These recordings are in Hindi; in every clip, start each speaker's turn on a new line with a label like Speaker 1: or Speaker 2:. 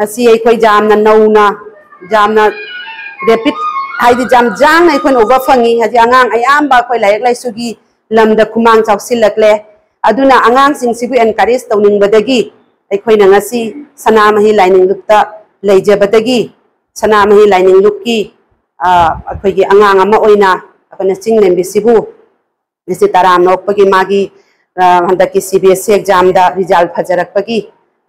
Speaker 1: असी जाम जाम रेपिड हाइदि जाम जांग अखोन फंगी हजि आंगांग अयाम अखोई लायक लाइसुगी लमद खुमांग एनकरेज तौनी अखोइन ngasi सनामही लाइनिंग लुकता की सनामही लाइनिंग लुककी अखोई आंगांग चिंग लेमबि सिबु जिसि तराम नोपगी मागी हंदकी सीबीएसई एग्ज़ाम रिज़ल्ट फजरपी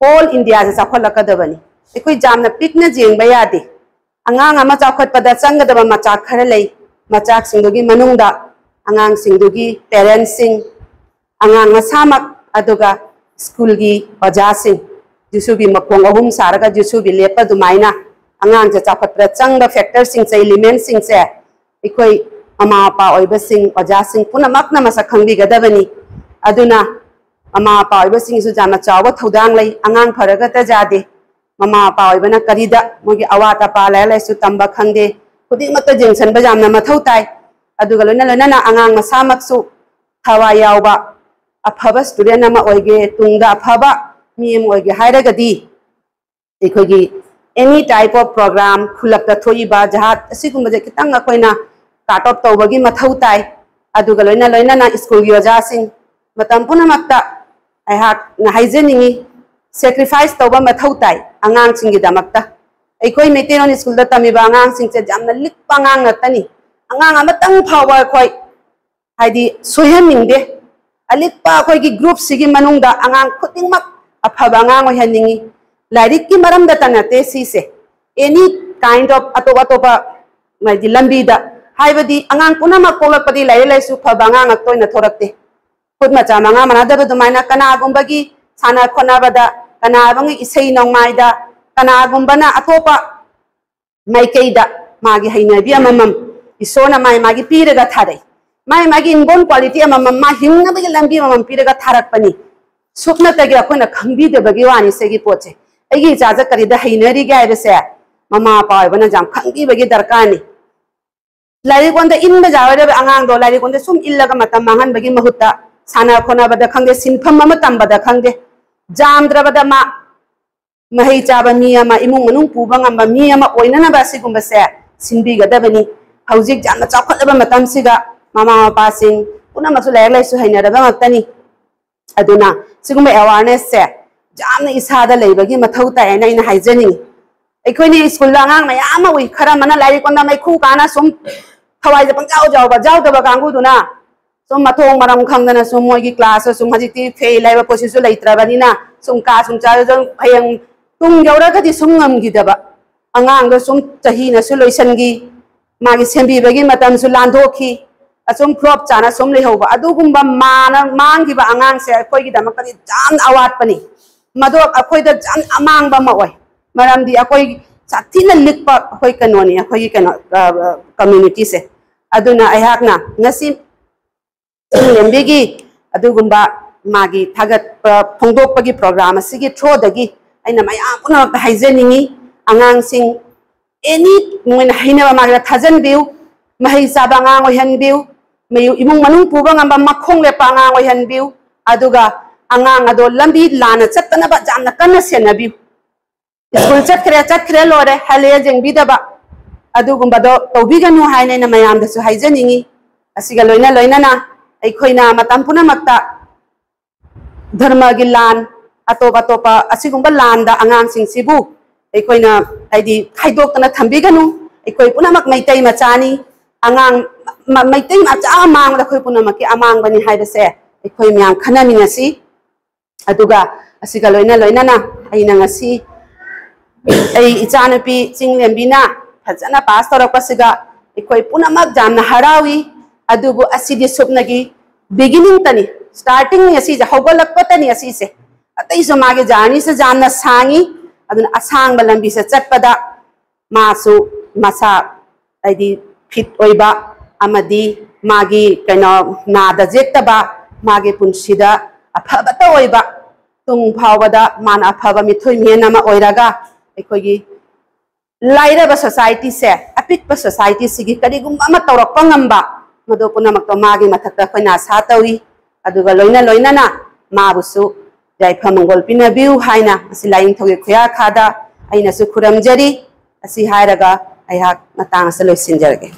Speaker 1: ऑल इंडिया से चाखटलकदबनी अखोई जामना पिकना जेंगबा यादे अगांग अमा चाखटपदा चंगदबा मचाक खरा मनुंगदा अगांग सिंगदुगी पेरेंट्स अदुगा स्कूल की ओजा सिंग जुसुबी मकोंग अहुम सारगा जुसुबी Lepa दुमाइना angang cha chapat chang ba factor sing cha अमा पाईबू चाव थे आगाम फरगत जादे ममा पाईबना कहीं मोदी अवा तपा लाइ तब तम खे खुदमत जेंसब मौ तक आगाम मसाम हवा याब अफब स्टूडेंगे तुम अफब मेमे हैगी एनी टाइप ऑफ़ प्रोग्राम खुलप्त थोब जहाज़ खत कट ऑफ़ तौब की मौ तक लोन लोन स्कूल की ओजा पुनम हाईजनी सेक्रीफाइस तब मौ तय आगामी स्कूल तमीब आगामे लिप आगामी आगामाव सूहनी अलिप अखोगी ग्रुप से मनुद आगाम खुद अफब आगामी लाइक की मरम नाते एनी काइंड ऑफ़ अटोप अटोप मैं आगाम पुनम कोलपदी लाइ लाइसु फब आगाम तोरते ꯈꯨꯠ ꯃꯆꯥ ꯃꯉꯥ ꯃꯥꯟꯅꯗꯕ ꯑꯗꯨꯃꯥꯏꯅ ꯀꯅꯥꯒꯨꯝꯕꯒꯤ ꯁꯥꯟꯅ ꯈꯣꯠꯅꯕꯗ ꯀꯅꯥꯒꯨꯝꯕꯒꯤ ꯏꯁꯩ ꯅꯣꯡꯃꯥꯏꯗ ꯀꯅꯥꯒꯨꯝꯕꯅ ꯑꯇꯣꯞꯄ ꯃꯥꯏꯀꯩꯗ ꯃꯥꯒꯤ ꯍꯩꯅꯕꯤ ꯑꯃꯃꯝ ꯏꯁꯣꯔꯅ ꯃꯥꯏ ꯃꯥꯒꯤ ꯄꯤꯔꯒ ꯊꯥꯔꯛꯏ ꯃꯥꯏ ꯃꯥꯒꯤ ꯏꯟꯕꯣꯟ ꯀ꯭ꯋꯥꯂꯤꯇꯤ ꯑꯃꯃꯝ ꯃꯥ ꯍꯤꯡꯅꯕꯒꯤ ꯂꯝꯕꯤ ꯑꯃꯃꯝ ꯄꯤꯔꯒ ꯊꯥꯔꯛꯄꯅꯤ ꯁꯨꯞꯅꯇꯒꯤ ꯑꯩꯈꯣꯏꯅ ꯈꯪꯕꯤꯗꯕꯒꯤ ꯋꯥꯅꯤ ꯁꯤꯒꯤ ꯄꯣꯠꯁꯦ ꯑꯩꯒꯤ ꯏꯆꯥꯁꯦ ꯀꯔꯤꯗ ꯍꯩꯅꯔꯤꯒꯦ ꯍꯥꯏꯕꯁꯦ ꯃꯃꯥ ꯃꯄꯥ ꯑꯣꯏꯕꯅ ꯌꯥꯝ ꯈꯪꯕꯤꯕꯒꯤ ꯗꯔꯀꯥꯔꯅꯤ ꯂꯥꯏꯔꯤꯛ ꯂꯥꯏꯔꯤꯛ ꯏꯟꯕ ꯌꯥꯔꯣꯏꯗꯕ ꯑꯉꯥꯡꯗꯣ ꯂꯥꯏꯔꯤꯛ ꯁꯨꯝ ꯏꯜꯂꯒ ꯃꯇꯝ ꯃꯥꯡꯍꯟꯕꯒꯤ ꯃꯍꯨꯠꯇ ꯁꯥꯟꯅ ꯈꯣꯠꯅꯕꯗ ꯈꯪꯗꯦ ꯁꯤꯟꯐꯝ ꯑꯃ ꯇꯝꯕꯗ ꯈꯪꯗꯦ ꯖꯥꯝꯗ꯭ꯔꯕꯗ ꯃꯥ ꯃꯍꯩ ꯆꯥꯕ ꯃꯤ ꯑꯃ ꯏꯃꯨꯡ ꯃꯅꯨꯡ ꯄꯨꯕ ꯉꯝꯕ ꯃꯤ ꯑꯃ ꯑꯣꯏꯅꯅꯕ ꯑꯁꯤꯒꯨꯝꯕꯁꯦ ꯁꯤꯟꯕꯤꯒꯗꯕꯅꯤ ꯍꯧꯖꯤꯛ ꯌꯥꯝꯅ ꯆꯥꯎꯈꯠꯂꯕ ꯃꯇꯝꯁꯤꯗ ꯃꯃꯥ ꯃꯄꯥꯁꯤꯡ ꯄꯨꯝꯅꯃꯛꯁꯨ ꯂꯥꯏꯔꯤꯛ ꯂꯥꯏꯁꯨ ꯍꯩꯅꯔꯕ ꯉꯥꯛꯇꯅꯤ ꯑꯗꯨꯅ ꯁꯤꯒꯨꯝꯕ ꯑꯦꯋꯥꯔꯅꯦꯁꯁꯦ ꯌꯥꯝꯅ ꯏꯁꯥꯗ ꯂꯩꯕꯒꯤ ꯃꯊꯧ ꯇꯥꯏ ꯍꯥꯏꯅ ꯑꯩꯅ ꯍꯥꯏꯖꯅꯤꯡꯉꯤ ꯑꯩꯈꯣꯏꯅ ꯁ꯭ꯀꯨꯜꯗ ꯑꯉꯥꯡ ꯃꯌꯥꯝ ꯑꯃ ꯎꯏ ꯈꯔ ꯑꯃꯅ ꯂꯥꯏꯔꯤꯛ ꯂꯣꯝꯗ ꯃꯩꯈꯨ ꯀꯥꯅ ꯁꯨꯝ ꯊꯋꯥꯏꯁꯦ ꯄꯪꯆꯥꯎ ꯆꯥꯎꯕ ꯌꯥꯎꯗꯕ ꯀꯥꯡꯕꯨꯗꯨꯅ ꯁꯨꯝ ꯃꯊꯣꯡ ꯃꯔꯝ ꯈꯪꯗꯅ ꯁꯨꯝ ꯃꯣꯏꯒꯤ ꯀ꯭ꯂꯥꯁꯇ ꯁꯨꯝ ꯍꯧꯖꯤꯛꯇꯤ ꯐꯦꯜ ꯍꯥꯏꯕ ꯄꯣꯠꯁꯤꯁꯨ ꯂꯩꯇ꯭ꯔꯕꯅꯤꯅ ꯁꯨꯝ ꯀꯥ ꯁꯨꯝ ꯆꯥꯔ ꯍꯌꯦꯡ ꯇꯨꯡ ꯌꯧꯔꯒꯗꯤ ꯁꯨꯝ ꯉꯝꯈꯤꯗꯕ ꯑꯉꯥꯡꯗꯣ ꯁꯨꯝ ꯆꯍꯤꯅꯁꯨ ꯂꯣꯏꯁꯤꯟꯈꯤ ꯃꯥꯒꯤ ꯁꯦꯝꯕꯤꯕꯒꯤ ꯃꯇꯝꯁꯨ ꯂꯥꯟꯊꯣꯛꯈꯤ ꯑꯁꯨꯝ ꯐ꯭ꯂꯣꯞ ꯆꯥꯅ ꯁꯨꯝ ꯂꯩꯍꯧꯕ ꯑꯗꯨꯒꯨꯝꯕ ꯃꯥꯅ ꯃꯥꯡꯈꯤꯕ ꯑꯉꯥꯡꯁꯦ ꯑꯩꯈꯣꯏꯒꯤꯗꯃꯛꯇꯗꯤ ꯌꯥꯝꯅ ꯑꯋꯥꯠꯄꯅꯤ ꯃꯗꯣ ꯑꯩꯈꯣꯏꯗ ꯌꯥꯝ ꯑꯃꯥꯡꯕ ꯑꯃ ꯑꯣꯏ ꯃꯔꯝꯗꯤ ꯑꯩꯈꯣꯏ ꯁꯥꯊꯤꯅ ꯂꯤꯛꯄ ꯑꯩꯈꯣꯏ ꯀꯩꯅꯣꯅꯤ ꯑꯩꯈꯣꯏꯒꯤ ꯀꯩꯅꯣ ꯀꯝꯃ꯭ꯌꯨꯅꯤꯇꯤꯁꯦ ꯑꯗꯨꯅ ꯑꯩꯍꯥꯛꯅ ꯉꯁꯤ ꯂꯦꯝꯕꯤꯒꯤ ꯑꯗꯨꯒꯨꯝꯕ ꯃꯥꯒꯤ ꯊꯥꯒꯠꯄ ꯐꯣꯡꯗꯣꯛꯄꯒꯤ ꯄ꯭ꯔꯣꯒ꯭ꯔꯥꯝ ꯑꯁꯤꯒꯤ ꯊ꯭ꯔꯣꯗꯒꯤ ꯑꯩꯅ ꯃꯌꯥꯝ ꯄꯨꯝꯅꯃꯛꯇ ꯍꯥꯏꯖꯅꯤꯡꯉꯤ ꯑꯉꯥꯡꯁꯤꯡ ꯑꯦꯅꯤ ꯃꯣꯏꯅ ꯍꯩꯅꯕ ꯃꯥꯒ ꯊꯥꯖꯟꯕꯤꯌꯨ ꯃꯍꯩ ꯆꯥꯕ ꯑꯉꯥꯡ ꯑꯣꯏꯍꯟꯕꯤꯌꯨ ꯏꯃꯨꯡ ꯃꯅꯨꯡ ꯄꯨꯕ ꯉꯝꯕ ꯃꯈꯣꯡ ꯂꯦꯞꯄ ꯑꯉꯥꯡ ꯑꯣꯏꯍꯟꯕꯤꯌꯨ ꯑꯗꯨꯒ angang ado lambi lana chatana ba jamna kana senabi school chatkre chatkre lore hale jengbi da ba adu gumba do tobi ganu haine na mayam da su haijaningi asiga loina loina na ai khoina matam puna makta dharma gi lan atop atopa asigumba lan da angang sing sibu ꯑꯩꯈꯣꯏꯅ ꯍꯥꯏꯗꯤ ꯈꯥꯏꯗꯣꯛꯇꯅ ꯊꯝꯕꯤꯒꯅꯨ ꯑꯩꯈꯣꯏ ꯄꯨꯝꯅꯃꯛ ꯃꯩꯇꯩ ꯃꯆꯥꯅꯤ ꯑꯉꯥꯡ ꯃꯩꯇꯩ ꯃꯆꯥ ꯃꯥꯡꯕꯗ ꯑꯩꯈꯣꯏ ꯄꯨꯝꯅꯃꯛꯀꯤ ꯑꯃꯥꯡꯕꯅꯤ ꯍꯥꯏꯕꯁꯦ ꯑꯩꯈꯣꯏ ꯃꯌꯥꯝ ꯈꯟꯅꯃꯤꯟꯅꯁꯤ ꯑꯗꯨꯒ ꯑꯁꯤꯒ ꯂꯣꯏꯅ ꯂꯣꯏꯅꯅ ꯑꯩꯅ ꯉꯁꯤ ꯑꯩ ꯏꯆꯥꯅꯨꯄꯤ ꯆꯤꯡꯂꯦꯝꯕꯤꯅ ꯐꯖꯅ ꯄꯥꯁ ꯇꯧꯔꯛꯄꯁꯤꯒ ꯑꯩꯈꯣꯏ ꯄꯨꯝꯅꯃꯛ ꯌꯥꯝꯅ ꯍꯔꯥꯎꯏ ꯑꯗꯨꯕꯨ ꯑꯁꯤꯗꯤ ꯁꯨꯞꯅꯒꯤ ꯕꯤꯒꯤꯅꯤꯡꯇꯅꯤ ꯁ꯭ꯇꯥꯔꯇꯤꯡ ꯑꯁꯤꯁꯦ ꯍꯧꯒꯠꯂꯛꯄꯇꯅꯤ ꯑꯁꯤꯁꯦ ꯑꯇꯩꯁꯨ ꯃꯥꯒꯤ ꯖꯔꯅꯤꯁꯦ ꯌꯥꯝꯅ ꯁꯥꯡꯉꯤ ꯑꯗꯨꯅ ꯑꯁꯥꯡꯕ ꯂꯝꯕꯤꯁꯦ ꯆꯠꯄꯗ ꯃꯥꯁꯨ ꯃꯁꯥ ꯍꯥꯏꯗꯤ ꯐꯤꯠ ꯑꯣꯏꯕ ꯑꯃꯗꯤ ꯃꯥꯒꯤ ꯀꯩꯅꯣ ꯅꯥꯗ ꯌꯦꯛꯇꯕ ꯃꯥꯒꯤ ꯄꯨꯟꯁꯤꯗ ꯑꯐꯕꯇ ꯑꯣꯏꯕ ꯇꯨꯡ ꯐꯥꯎꯕꯗ ꯃꯥꯅ ꯑꯐꯕ ꯃꯤꯊꯣꯏ ꯃꯤꯍꯦꯟ ꯑꯃ ꯑꯣꯏꯔꯒ ꯑꯩꯈꯣꯏꯒꯤ ꯂꯥꯏꯔꯕ ꯁꯣꯁꯥꯏꯇꯤꯁꯦ ꯑꯄꯤꯛꯄ ꯁꯣꯁꯥꯏꯇꯤꯁꯤꯒꯤ ꯀꯔꯤꯒꯨꯝꯕ ꯑꯃ ꯇꯧꯔꯛꯄ ꯉꯝꯕ ꯃꯗꯨ ꯄꯨꯝꯅꯃꯛꯇꯣ ꯃꯥꯒꯤ ꯃꯊꯛꯇ ꯑꯩꯈꯣꯏꯅ ꯑꯁꯥ ꯇꯧꯏ ꯑꯗꯨꯒ ꯂꯣꯏꯅ ꯂꯣꯏꯅꯅ ꯃꯥꯕꯨꯁꯨ ꯌꯥꯏꯐ ꯃꯪꯒꯣꯜ ꯄꯤꯅꯕꯤꯌꯨ ꯍꯥꯏꯅ ꯃꯁꯤ ꯂꯥꯏꯅꯤꯡꯊꯧꯒꯤ ꯈꯨꯌꯥꯈꯥꯗ ꯑꯩꯅꯁꯨ ꯈꯨꯔꯝꯖꯔꯤ ꯑꯁꯤ ꯍꯥꯏꯔꯒ ꯑꯩꯍꯥꯛ ꯃꯇꯥꯡ ꯑꯁꯤ ꯂꯣꯏꯁꯤꯟꯖꯔꯒꯦ